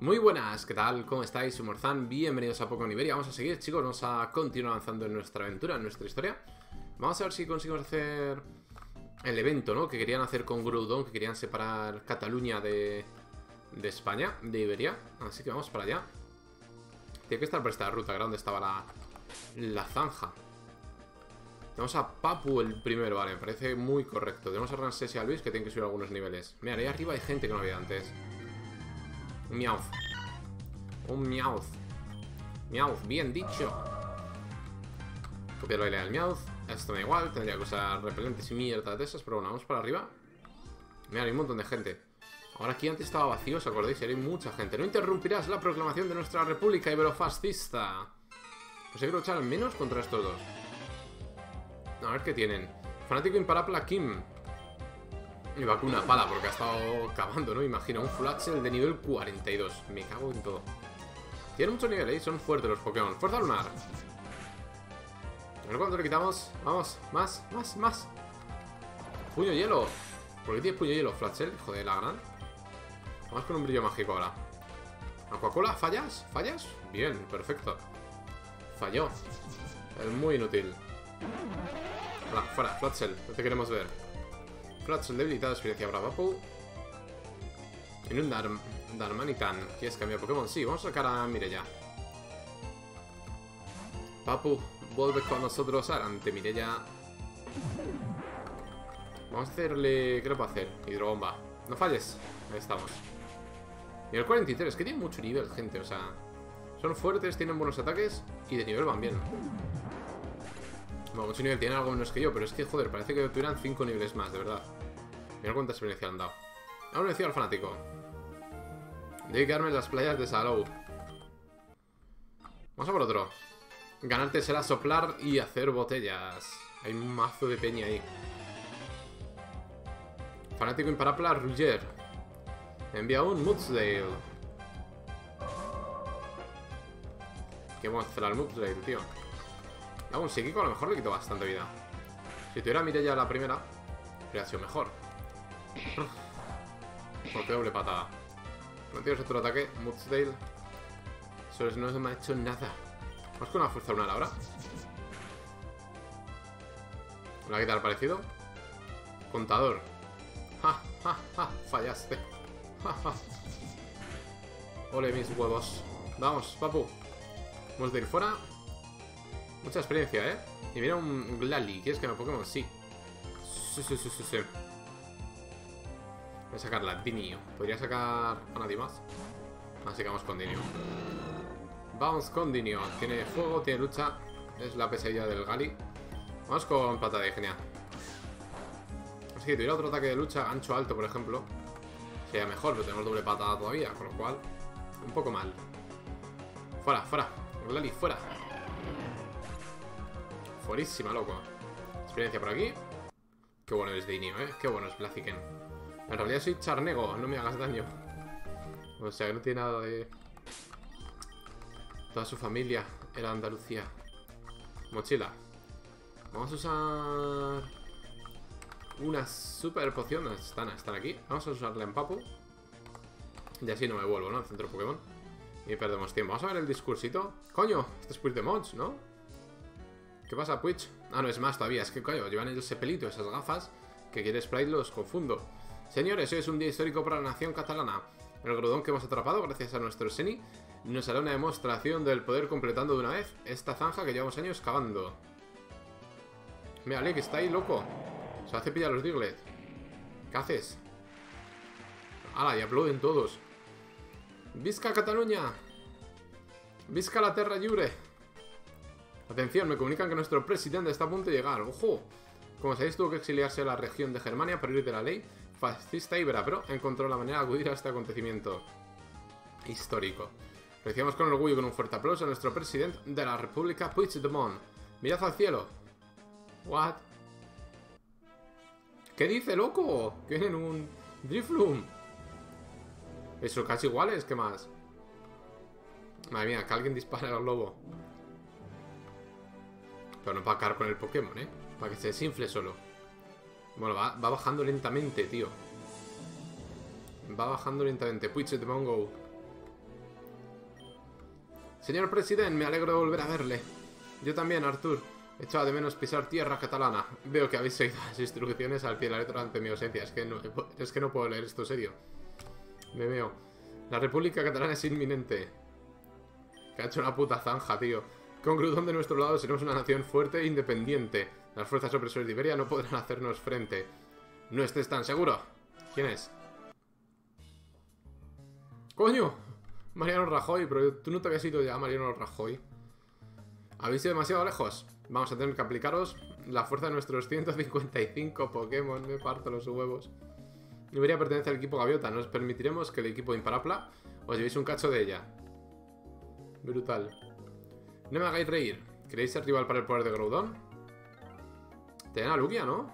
Muy buenas, ¿qué tal? ¿Cómo estáis? Soy Morzan, bienvenidos a Pokémon Iberia Vamos a seguir, chicos, vamos a continuar avanzando en nuestra aventura, en nuestra historia. Vamos a ver si conseguimos hacer el evento, ¿no? Que querían hacer con Groudon, que querían separar Cataluña de, España, de Iberia. Así que vamos para allá. Tiene que estar por esta ruta, ¿Dónde estaba la, la zanja. Tenemos a Papu el primero, vale, me parece muy correcto. Tenemos a Ramsés y a Luis que tienen que subir algunos niveles. Mira, ahí arriba hay gente que no había antes un Meowth. Un Meowth. Meowth, bien dicho. Copiar la idea del Meowth. Esto me da igual, tendría que usar repelentes y mierda de esas, pero bueno, vamos para arriba. Mira, hay un montón de gente. Ahora aquí antes estaba vacío, ¿os acordáis? Hay mucha gente. No interrumpirás la proclamación de nuestra república iberofascista. Pues hay que luchar al menos contra estos dos. A ver qué tienen. Fanático imparable Kim. Y va con una pala porque ha estado cavando, ¿no? Imagina, un Flatshell de nivel 42. Me cago en todo. Tienen mucho nivel, ¿eh? Son fuertes los Pokémon. ¡Fuerza lunar! A ver cuánto le quitamos. Vamos, más, más, más. Puño hielo. ¿Por qué tienes puño hielo, Flatshell? Hijo de la gran. Vamos con un brillo mágico ahora. Aquacola, ¿fallas? ¿Fallas? Bien, perfecto. Falló. Es muy inútil. Hola, fuera, Flatshell. No te queremos ver. Flatshell debilitado, experiencia brava. Papu. En un Dar Darmanitan. ¿Quieres cambiar Pokémon? Sí, vamos a sacar a Mireya. Papu, vuelve con nosotros ante Mireya. Vamos a hacerle... ¿Qué le puedo hacer? Hidrobomba. No falles. Ahí estamos. Nivel 43. Que tiene mucho nivel, gente. O sea... Son fuertes, tienen buenos ataques y de nivel van bien. Bueno, mucho nivel tienen algo menos que yo, pero es que, joder, parece que tuvieran 5 niveles más, de verdad. Mira cuánta experiencia han dado. Aún decía al fanático. Dedicarme en las playas de Salou. Vamos a por otro. Ganarte será soplar y hacer botellas. Hay un mazo de peña ahí. Fanático imparable Ruger. Envía un Moodsdale. Qué monstruo el Moodsdale, tío. Hago un psíquico, a lo mejor le quito bastante vida. Si tuviera Mireya la primera, habría sido mejor. Porque doble patada. No tienes otro ataque, Moodsdale. Eso no me ha hecho nada. Vamos con una fuerza lunar ahora. ¿Me va quitar parecido? Contador. Ja, ja, ja, fallaste. Ja, ja. Ole mis huevos. Vamos, papu. Vamos de ir fuera. Mucha experiencia, ¿eh? Y mira un Glally. ¿Quieres que me Pokémon? Sí. Sí, sí, sí, sí, sí. Voy a sacarla, Dinio. ¿Podría sacar a nadie más? Así que vamos con Dinio. Vamos con Dinio. Tiene fuego, tiene lucha. Es la pesadilla del Gali. Vamos con patada de genial. Así que tuviera otro ataque de lucha, gancho alto, por ejemplo. Sería mejor, pero tenemos doble patada todavía. Con lo cual, un poco mal. Fuera, fuera. Glali, fuera. Fuerísima, loco. Experiencia por aquí. Qué bueno es Dinio, ¿eh? Qué bueno es Blaziken. En realidad soy Charnego, no me hagas daño. O sea, que no tiene nada de... Toda su familia era Andalucía. Mochila. Vamos a usar... Una super poción. Están, están aquí. Vamos a usarla en Papu. Y así no me vuelvo, ¿no? Al centro Pokémon. Y perdemos tiempo. Vamos a ver el discursito. ¡Coño! Este es Puig de Mods, ¿no? ¿Qué pasa, Puig? Ah, no, es más todavía. Es que, coño, llevan ese pelito, esas gafas. Que quiere Sprite los confundo. Señores, hoy es un día histórico para la nación catalana. El grudón que hemos atrapado, gracias a nuestro Seni, nos hará una demostración del poder completando de una vez esta zanja que llevamos años cavando. Mira, que está ahí, loco. Se hace pillar los Diglett. ¿Qué haces? ¡Hala! Y aplauden todos. ¡Visca Cataluña! ¡Visca la Terra Lliure! Atención, me comunican que nuestro presidente está a punto de llegar. ¡Ojo! Como sabéis, tuvo que exiliarse a la región de Germania para ir de la ley fascista ibera, pero encontró la manera de acudir a este acontecimiento histórico. Recibimos con orgullo y con un fuerte aplauso a nuestro presidente de la República, Puigdemont. Mirad al cielo. What? ¿Qué dice, loco? Que un Drifloom. Eso casi iguales, ¿qué más? Madre mía, que alguien dispare al globo. No para caer con el Pokémon, ¿eh? Para que se desinfle solo. Bueno, va, bajando lentamente, tío. Va bajando lentamente. Puig de Mongo. Señor presidente, me alegro de volver a verle. Yo también, Artur. Echaba de menos pisar tierra catalana. Veo que habéis seguido las instrucciones al pie de la letra ante mi ausencia. Es que no, es que no puedo leer esto serio. Me veo. La República Catalana es inminente. Que ha hecho una puta zanja, tío. Con Grudón de nuestro lado seremos una nación fuerte e independiente. Las fuerzas opresores de Iberia no podrán hacernos frente. No estés tan seguro. ¿Quién es? ¡Coño! Mariano Rajoy, pero tú no te habías ido ya, Mariano Rajoy. Habéis ido demasiado lejos. Vamos a tener que aplicaros la fuerza de nuestros 155 Pokémon. Me parto los huevos. Iberia pertenece al equipo Gaviota. Nos permitiremos que el equipo Imparapla os llevéis un cacho de ella. Brutal. No me hagáis reír. ¿Queréis ser rival para el poder de Groudon? Te a Lugia, ¿no?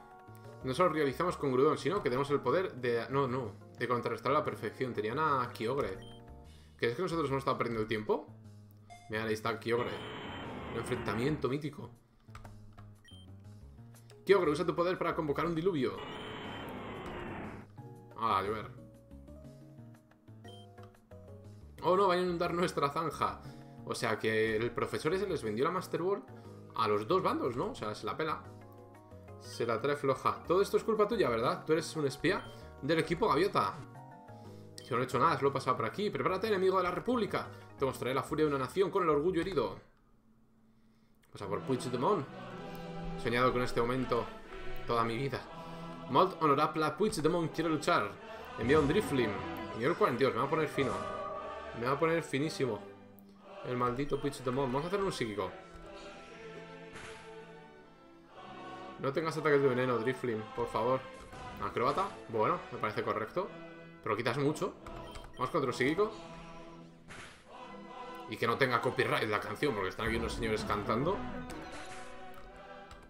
No solo realizamos con Groudon, sino que tenemos el poder de... No, no. De contrastar a la perfección. Tenían a Kyogre. ¿Crees que nosotros hemos estado perdiendo el tiempo? Mira, ahí está Kyogre. Un enfrentamiento mítico. Kyogre, usa tu poder para convocar un diluvio. Ah, a llover. Oh no, van a inundar nuestra zanja. O sea que el profesor ese les vendió la Master Ball a los dos bandos, ¿no? O sea, se la pela. Se la trae floja. Todo esto es culpa tuya, ¿verdad? Tú eres un espía del equipo Gaviota. Yo no he hecho nada, se lo he pasado por aquí. Prepárate, enemigo de la República. Te mostraré la furia de una nación con el orgullo herido. Pasa por Puigdemont. He soñado con este momento toda mi vida. Molt honorable Puigdemont quiere luchar. Envía un Driflim. Nivel 42, me va a poner fino. Me va a poner finísimo. El maldito Puigdemont. Vamos a hacer un psíquico. No tengas ataques de veneno, Driflim, por favor. Acróbata. Bueno, me parece correcto. Pero quitas mucho. Vamos con otro psíquico. Y que no tenga copyright la canción, porque están aquí unos señores cantando.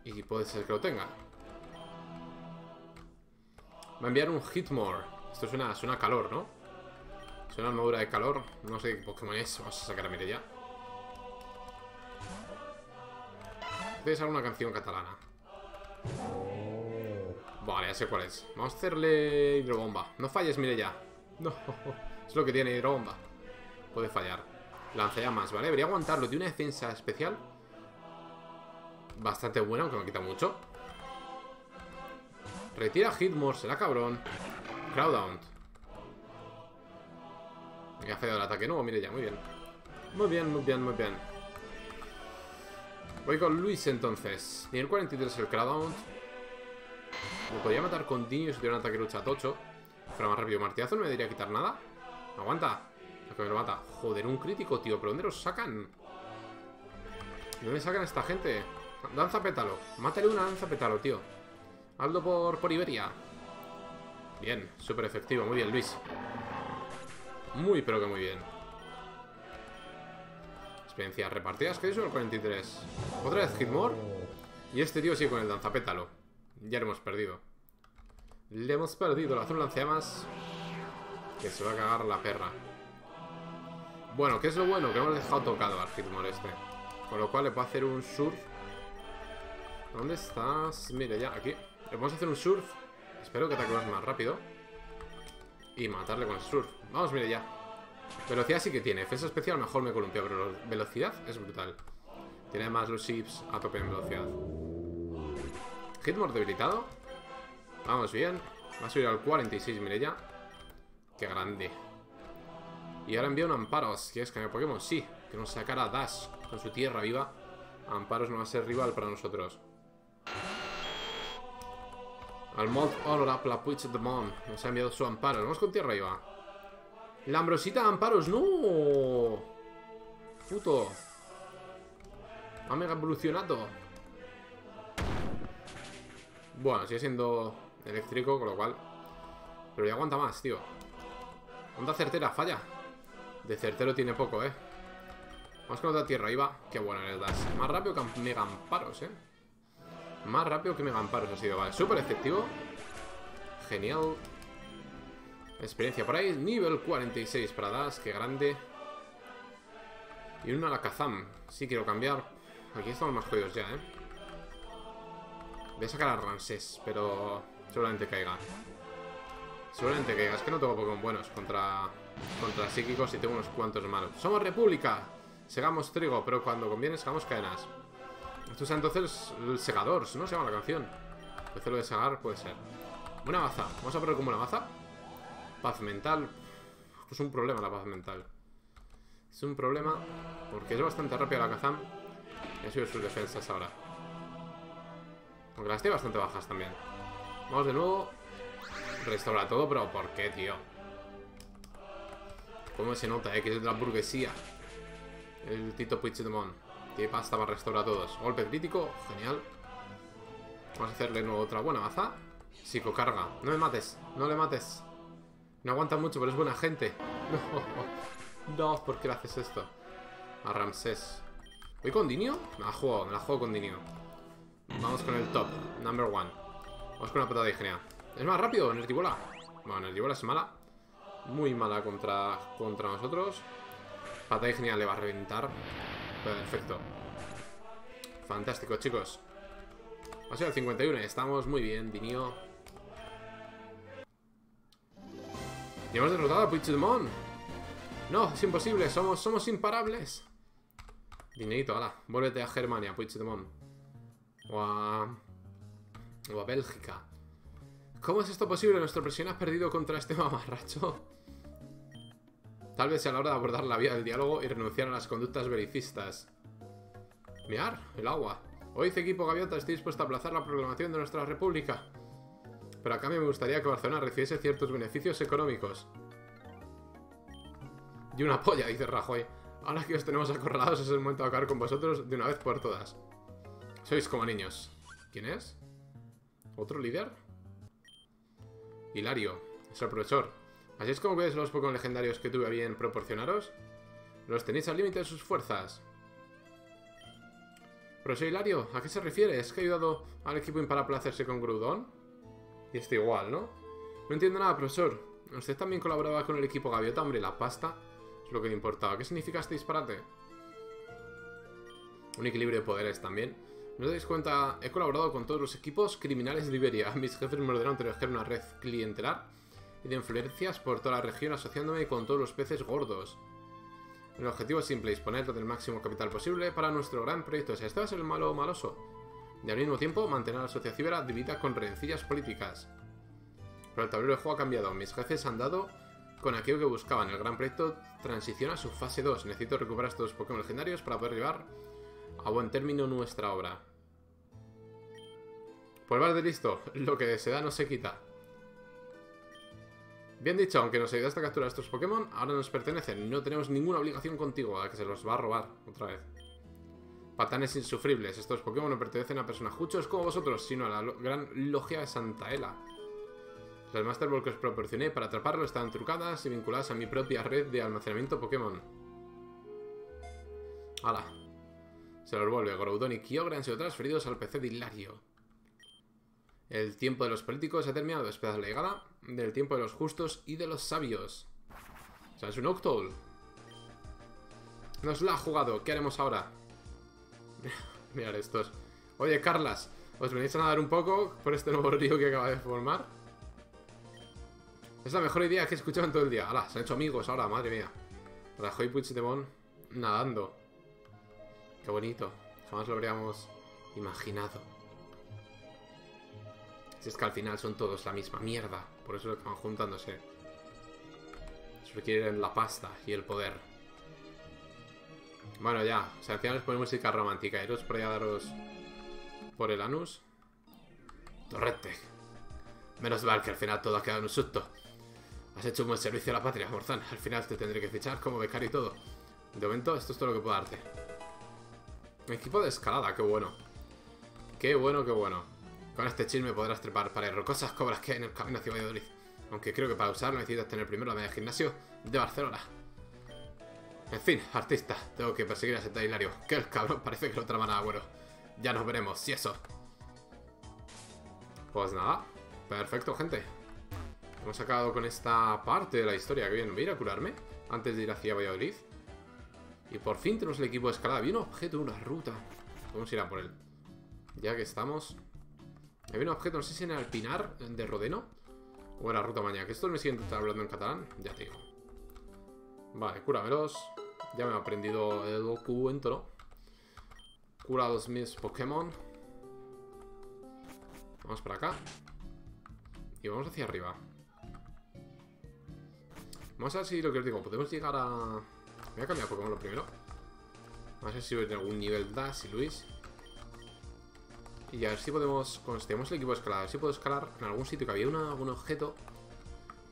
Y puede ser que lo tenga. Va a enviar un Hitmore. Esto suena calor, ¿no? Suena armadura de calor. No sé qué Pokémon es. Vamos a sacar a ya. Debe ser una canción catalana. Vale, ya sé cuál es. Vamos a hacerle hidrobomba. No falles, ya. No, es lo que tiene hidrobomba. Puede fallar. Lanzallamas, ¿vale? Debería aguantarlo. Tiene una defensa especial. Bastante buena, aunque me quita mucho. Retira Hitmore, será cabrón. Crowdown. Me ha fallado el ataque nuevo, mire ya, muy bien. Muy bien, muy bien, muy bien. Voy con Luis entonces. Nivel 43 el Crowdown. Me podría matar con Dinio si tuviera un ataque lucha tocho. Fuera más rápido. Martillazo no me debería quitar nada. Aguanta. que me lo mata. Joder, un crítico, tío. ¿Pero dónde los sacan? ¿De dónde sacan a esta gente? Danza pétalo. Mátale una danza pétalo, tío. Aldo por, por Iberia. Bien, súper efectivo. Muy bien, Luis. Muy, pero que muy bien. Experiencias repartidas. ¿Qué es eso? El 43. Otra vez Hitmore. Y este tío sigue con el danzapétalo. Ya lo hemos perdido. Le hemos perdido. Hace un lanceamas. Que se va a cagar la perra. Bueno, ¿qué es lo bueno? Que hemos dejado tocado al Hitmore este. Con lo cual le puedo hacer un surf. ¿Dónde estás? Mire, ya, aquí. Le podemos hacer un surf. Espero que te más rápido. Y matarle con el surf. Vamos, mire ya. Velocidad sí que tiene. Defensa especial mejor me columpia, pero velocidad es brutal. Tiene además los ships a tope en velocidad. Hitmore debilitado. Vamos bien. Va a subir al 46, mire ya. Qué grande. Y ahora envía un Amparos. ¿Quieres me Pokémon? Sí. Que nos sacara Dash con su tierra viva. Amparos no va a ser rival para nosotros. Al mod Honorable Puigdemont nos ha enviado su amparo. Vamos con tierra viva. La ambrosita de amparos. ¡No! Puto. Ha mega evolucionado. Bueno, sigue siendo eléctrico, con lo cual... Pero ya aguanta más, tío. Onda certera, falla. De certero tiene poco, ¿eh? Vamos con otra tierra, iba. Qué bueno le das. Más rápido que Mega Amparos, ¿eh? Más rápido que Mega Amparos ha sido, vale. Súper efectivo. Genial. Experiencia por ahí. Nivel 46 para Das. Qué grande. Y una Alakazam. Sí, quiero cambiar. Aquí estamos más jodidos ya, ¿eh? Voy a sacar a Ramsés, pero seguramente caiga. Seguramente caiga. Es que no tengo Pokémon buenos contra, contra psíquicos y tengo unos cuantos malos. ¡Somos República! Segamos trigo, pero cuando conviene segamos cadenas. Esto es entonces el segador, ¿no? Se llama la canción. Entonces lo de segar puede ser. Buena baza. Vamos a poner como una baza. Paz mental. Es un problema la paz mental. Es un problema porque es bastante rápida la Kazam. Y ha subido sus defensas ahora. Aunque las tiene bastante bajas también. Vamos de nuevo. Restaura todo, pero ¿por qué, tío? ¿Cómo se nota, eh? Que es de la burguesía. El Tito Puigdemont. Tiene pasta para restaurar a todos. Golpe crítico, genial. Vamos a hacerle nuevo otra buena baza. Psicocarga. No me mates, no le mates. No aguanta mucho, pero es buena gente. No, no, ¿por qué le haces esto? A Ramsés. ¿Voy con Dinio? Me la juego, me la juego con Dinio. Vamos con el top, number one. Vamos con una patada de. ¿Es más rápido, Nertibola? Bueno, Nertibola es mala. Muy mala contra, contra nosotros. Patada de le va a reventar. Perfecto. Fantástico, chicos. Ha sido el 51. Estamos muy bien, Dinio. Y hemos derrotado a Puigdemont. No, es imposible. Somos, somos imparables. Dinerito, ala. Vuélvete a Germania, Puigdemont. O a... O a Bélgica. ¿Cómo es esto posible? Nuestro presión ha perdido contra este mamarracho. Tal vez sea la hora de abordar la vía del diálogo y renunciar a las conductas belicistas. Mirar, el agua. Hoy, equipo Gaviota, estoy dispuesto a aplazar la proclamación de nuestra república. Pero a me gustaría que Barcelona recibiese ciertos beneficios económicos. Y una polla, dice Rajoy. Ahora que os tenemos acorralados es el momento de acabar con vosotros de una vez por todas. Sois como niños. ¿Quién es? ¿Otro líder? Hilario. Es el profesor. ¿Así es como ves los Pokémon legendarios que tuve bien proporcionaros? Los tenéis al límite de sus fuerzas. Profesor Hilario, ¿a qué se refiere? ¿Es que ha ayudado al equipo para hacerse con Grudon? Y está igual, ¿no? No entiendo nada, profesor. Usted también colaboraba con el equipo Gaviota, hombre, la pasta es lo que le importaba. ¿Qué significa este disparate? Un equilibrio de poderes también. ¿No os dais cuenta? He colaborado con todos los equipos criminales de Iberia. Mis jefes me ordenaron tener una red clientelar y de influencias por toda la región asociándome con todos los peces gordos. El objetivo es simple, disponer del máximo capital posible para nuestro gran proyecto. O a ser el malo maloso. Y al mismo tiempo, mantener a la sociedad cibera dividida con rencillas políticas. Pero el tablero de juego ha cambiado. Mis jefes han dado con aquello que buscaban. El gran proyecto transiciona a su fase 2. Necesito recuperar estos Pokémon legendarios para poder llevar a buen término nuestra obra. Pues vale, listo. Lo que se da no se quita. Bien dicho, aunque nos ayudaste a capturar estos Pokémon, ahora nos pertenecen. No tenemos ninguna obligación contigo, a que se los va a robar otra vez. Patanes insufribles. Estos Pokémon no pertenecen a personajuchos como vosotros, sino a la gran logia de Santaela. Las Master Ball que os proporcioné para atraparlo están trucadas y vinculadas a mi propia red de almacenamiento Pokémon. ¡Hala! Se los vuelve. Groudon y Kyogre han sido transferidos al PC de Hilario. El tiempo de los políticos ha terminado. Esperad la llegada del tiempo de los justos y de los sabios. O sea, es un Octol. Nos la ha jugado. ¿Qué haremos ahora? Mirad estos. Oye, Carlas, ¿os venís a nadar un poco por este nuevo río que acaba de formar? Es la mejor idea que he escuchado en todo el día. ¡Hala! Se han hecho amigos ahora, madre mía. Rajoy Puigdemont nadando. Qué bonito. Jamás lo habríamos imaginado. Si es que al final son todos la misma mierda. Por eso van juntándose. Solo quieren la pasta y el poder. Bueno, ya. O sea, al final les ponemos música romántica. Iros por allá daros por el anus. Torrete. Menos mal que al final todo ha quedado en un susto. Has hecho un buen servicio a la patria, Morzán. Al final te tendré que fichar como becario y todo. De momento, esto es todo lo que puedo darte. Equipo de escalada, qué bueno. Qué bueno, qué bueno. Con este chisme podrás trepar para rocosas cobras que hay en el camino hacia Valladolid. Aunque creo que para usarlo necesitas tener primero la media gimnasio de Barcelona. En fin, artista, tengo que perseguir a ese Hilario. Que el cabrón parece que lo trama nada bueno. Ya nos veremos, si eso. Pues nada. Perfecto, gente. Hemos acabado con esta parte de la historia. Que bien, voy a ir a curarme antes de ir hacia Valladolid. Y por fin tenemos el equipo de escalada. Había un objeto, una ruta. Vamos a ir a por él. Ya que estamos. Había un objeto, no sé si en el Pinar de Rodeno. O era Ruta Mañana. Que esto me sigue hablando en catalán. Ya te digo. Vale, cúramelos. Ya me he aprendido el cuento, Cura los mis Pokémon. Vamos para acá. Y vamos hacia arriba. Vamos a ver si lo que os digo, podemos llegar a... Voy a cambiar Pokémon lo primero. Vamos a ver si en algún nivel Dash y Luis. Y a ver si podemos... Cuando el equipo de escalada, a ver si puedo escalar en algún sitio que había algún objeto.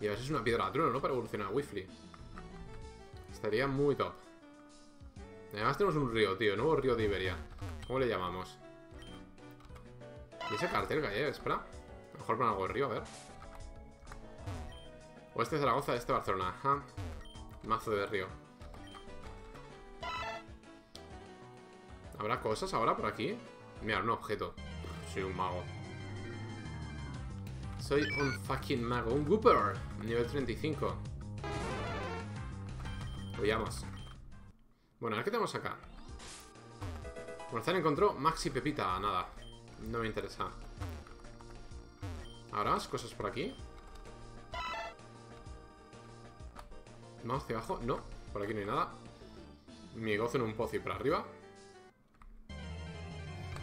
Y a ver si es una piedra de trueno, ¿no? Para evolucionar a Wifly. Estaría muy top. Además tenemos un río, tío. Nuevo río de Iberia. ¿Cómo le llamamos? ¿Y ese cartel que hay? Espera. Mejor poner algo de río, a ver. O este Zaragoza, este Barcelona. Ajá. Mazo de río. ¿Habrá cosas ahora por aquí? Mira, un objeto. Soy un mago. Soy un fucking mago. Un Gooper. Nivel 35. Huyamos. Bueno, a ver qué tenemos acá. Morzán encontró Maxi Pepita. Nada. No me interesa. ¿Habrá más cosas por aquí? ¿Más hacia abajo? No, por aquí no hay nada Mi gozo en un pozo y para arriba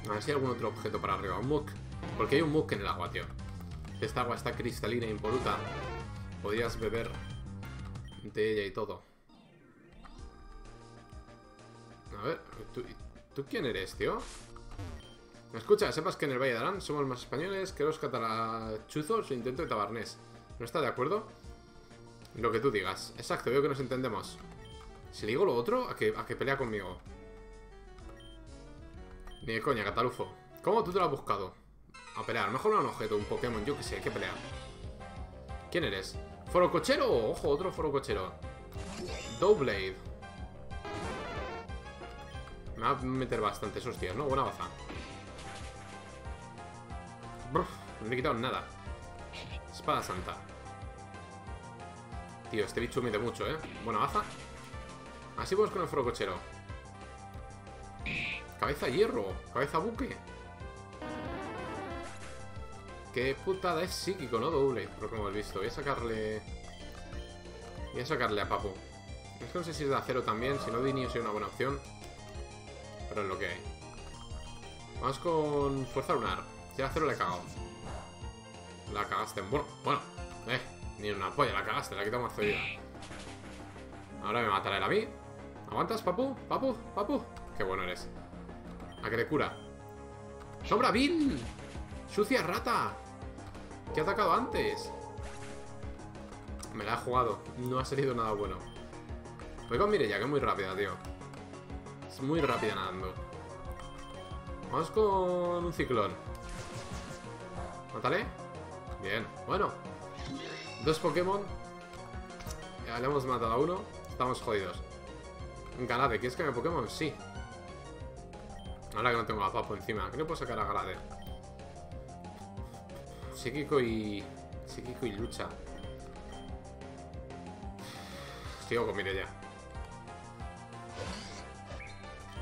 A ver si hay algún otro objeto para arriba Un muck Porque hay un muck en el agua, tío Esta agua está cristalina e impoluta Podrías beber de ella y todo A ver, ¿tú, ¿tú quién eres, tío? ¿Me escucha? Sepas que en el Valle de Arán somos más españoles que los catalachuzos o intento de tabarnés ¿No está de acuerdo? Lo que tú digas. Exacto, veo que nos entendemos. Si le digo lo otro, a que, a que pelea conmigo. Ni coña, Catalufo. ¿Cómo tú te lo has buscado? A pelear. Mejor un objeto, un Pokémon, yo que sé, hay que pelear. ¿Quién eres? ¿Forocochero? Ojo, otro forocochero. Doublade. Me va a meter bastantes hostias, ¿no? Buena baza. no me he quitado nada. Espada santa. Tío, este bicho mide mucho, ¿eh? Buena baza. Así vamos con el forocochero. Cabeza hierro. Cabeza buque. Qué putada es psíquico, ¿no? Doble. Pero como hemos visto. Voy a sacarle... Voy a sacarle a Papu. Es que no sé si es de acero también. Si no, Dinio sería una buena opción. Pero es lo que hay. Vamos con fuerza lunar. Si acero le he cagado. La cagaste. Bueno, bueno. Eh. Ni una polla, la cagaste, la quitamos vida. Ahora me matará él a mí. ¿Aguantas, papu? ¿Papu? ¿Papu? Qué bueno eres. ¿A que le cura? ¡Sombra Bill! ¡Sucia rata! ¿Qué ha atacado antes? Me la ha jugado. No ha salido nada bueno. Voy con Mireya, que es muy rápida, tío. Es muy rápida nadando. Vamos con un ciclón. Mátale. Bien. Bueno, Dos Pokémon. Ya le hemos matado a uno. Estamos jodidos. Galade, ¿quieres que me Pokémon? Sí. Ahora que no tengo a Papo encima. ¿Qué no puedo sacar a Galade? Psíquico y... Psíquico y lucha. Sigo con Mireya.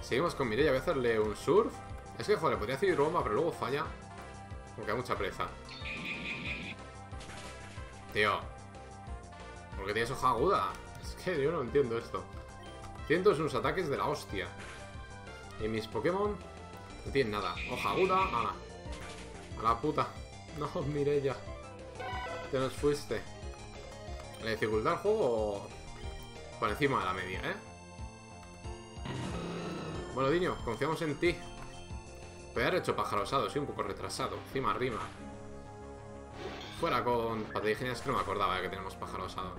Seguimos con Mireya. Voy a hacerle un surf. Es que, joder, podría hacer bomba, pero luego falla. Porque hay mucha presa. Tío. ¿Por qué tienes hoja aguda? Es que yo no entiendo esto. Tienen todos unos ataques de la hostia. Y mis Pokémon no tienen nada. Hoja aguda, a A la puta. No, ya Te nos fuiste. La dificultad del juego por encima de la media, ¿eh? Bueno, Diño, confiamos en ti. Podría haber hecho pájaro osado, sí, un poco retrasado. Encima rima. Fuera con patigenias que no me acordaba que tenemos pájaro osado.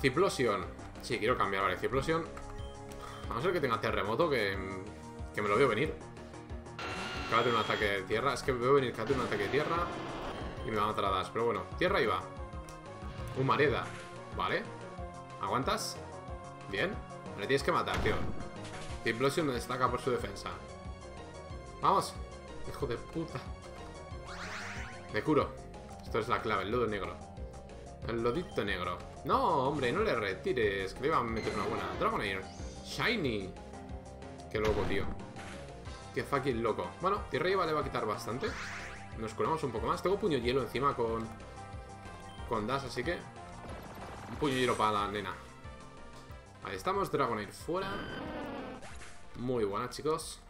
Ciplosion. Sí, quiero cambiar, vale. Vamos a ver que tenga terremoto, que, que me lo veo venir. Que va a tener un ataque de tierra. Es que veo venir que va a tener un ataque de tierra. Y me va a matar a Das. Pero bueno, tierra y va. Un mareda. Vale. ¿Aguantas? Bien. Le tienes que matar, tío. Ciplosion destaca por su defensa. Vamos. Hijo de puta. Me curo. Esto es la clave, el lodo negro. El lodito negro. No, hombre, no le retires. Que le iba a meter una buena. Dragonair. Shiny. Qué loco, tío. Qué fucking loco. Bueno, Tierra le va a quitar bastante. Nos curamos un poco más. Tengo puño hielo encima con... Con Das, así que... Un puño para la nena. Ahí estamos, Dragonair fuera. Muy buena, chicos.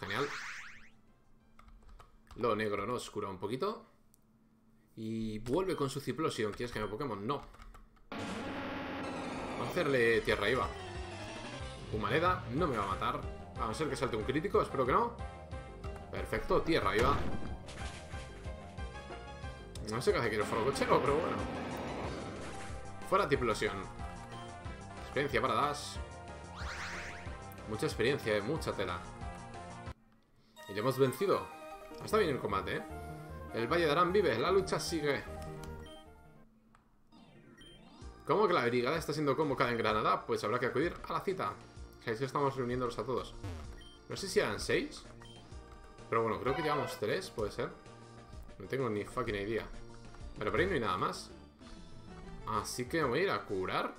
Genial. Lo negro nos cura un poquito. Y vuelve con su Ciplosion. ¿Quieres que me Pokémon? No. Vamos a hacerle tierra IVA. Humaneda no me va a matar. A no ser que salte un crítico, espero que no. Perfecto, tierra IVA. No sé qué hace el cochero, pero bueno. Fuera Tiplosión. Experiencia para Dash. Mucha experiencia, eh, mucha tela. Y le hemos vencido. Está bien el combate, ¿eh? El Valle de Arán vive, la lucha sigue. ¿Cómo que la brigada está siendo convocada en Granada? Pues habrá que acudir a la cita. Ahí estamos reuniéndolos a todos. No sé si eran seis. Pero bueno, creo que llevamos tres, puede ser. No tengo ni fucking idea. Pero por ahí no hay nada más. Así que me voy a ir a curar.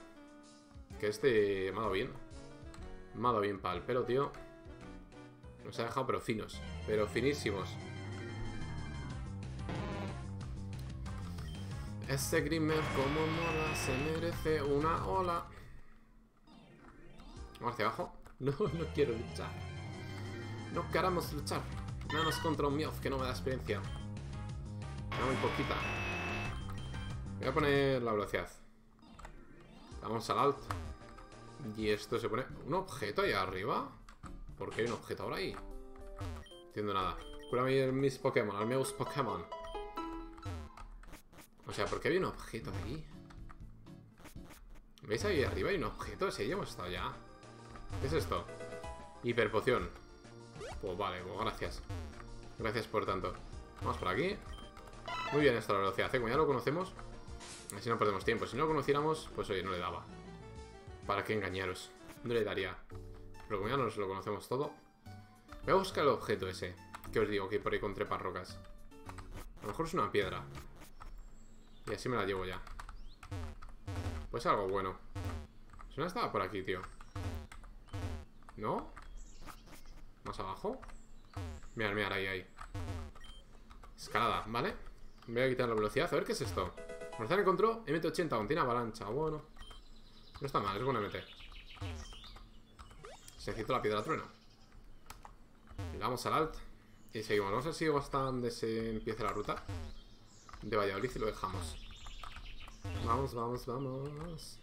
Que este me ha dado bien. Me ha dado bien para el pelo, tío. Nos ha dejado pero finos. Pero finísimos. Ese Grimmer como mola se merece una ola. Vamos hacia abajo. No, no quiero luchar. No queramos luchar. Menos contra un Meowth que no me da experiencia. Me da muy poquita. Voy a poner la velocidad. Vamos al alt. Y esto se pone... ¿Un objeto ahí arriba? ¿Por qué hay un objeto ahora ahí? No entiendo nada. Cúrame mis Pokémon, al meus Pokémon. O sea, ¿por qué hay un objeto ahí? ¿Veis ahí arriba hay un objeto? Si ahí hemos estado ya. ¿Qué es esto? Hiperpoción. Pues vale, pues gracias. Gracias por tanto. Vamos por aquí. Muy bien esto la velocidad, ¿eh? Como ya lo conocemos, así no perdemos tiempo. Si no lo conociéramos, pues oye, no le daba. ¿Para qué engañaros? No le daría. Pero como ya nos lo conocemos todo. Voy a buscar el objeto ese. Que os digo que por ahí con trepas rocas. A lo mejor es una piedra. Y así me la llevo ya. Pues algo bueno. No estaba por aquí, tío. ¿No? ¿Más abajo? Mirar, mirar, ahí, ahí. Escalada, ¿vale? Voy a quitar la velocidad. A ver qué es esto. Forzar encontró MT80, contiene avalancha. Bueno. No está mal, es buena MT. Se necesita la piedra trueno. Vamos al alt. Y seguimos. Vamos a ver si hasta donde se empiece la ruta. De Valladolid y lo dejamos. Vamos, vamos, vamos.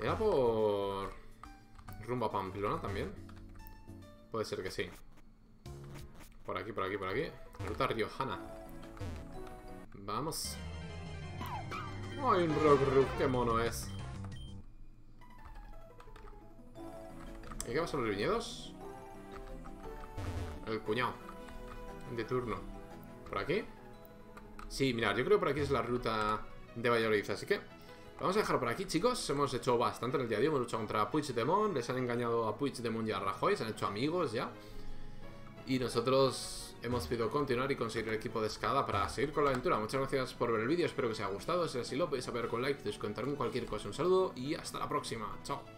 Era por... Rumbo a Pamplona también. Puede ser que sí. Por aquí, por aquí, por aquí. Ruta riojana. Vamos. ¡Ay, un Rock ¡Qué mono es! ¿Y qué pasa los viñedos? El cuñado. De turno. ¿Por aquí? Sí, mirad, yo creo que por aquí es la ruta de Valladolid, así que vamos a dejarlo por aquí, chicos. Hemos hecho bastante en el día de hoy, hemos luchado contra Puigdemont, les han engañado a Puigdemont y a Rajoy, se han hecho amigos ya. Y nosotros hemos pedido continuar y conseguir el equipo de escalada para seguir con la aventura. Muchas gracias por ver el vídeo, espero que os haya gustado. Si así lo podéis saber con like, descontar con cualquier cosa. Un saludo y hasta la próxima. Chao.